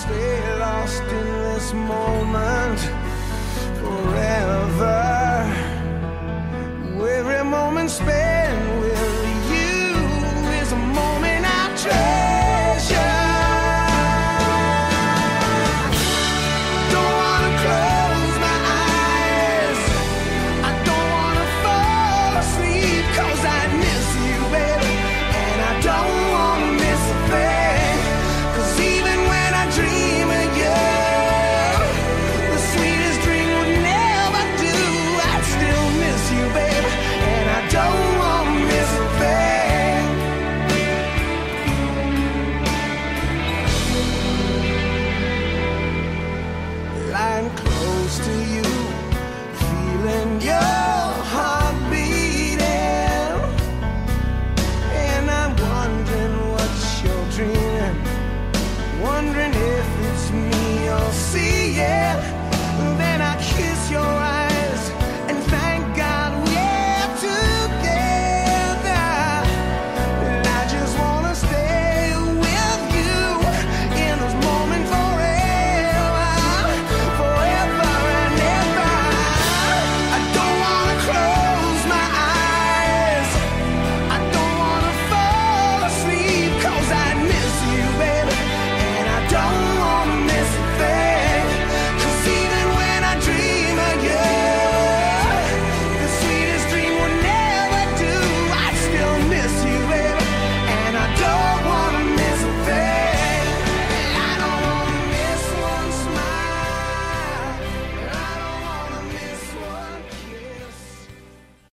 stay lost in this moment